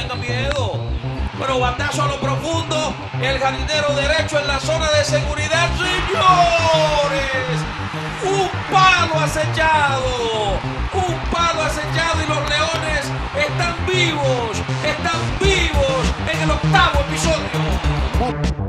Tenga miedo. batazo a lo profundo. El jardinero derecho en la zona de seguridad. Señores, un palo acechado. Un palo acechado y los leones están vivos. Están vivos en el octavo episodio.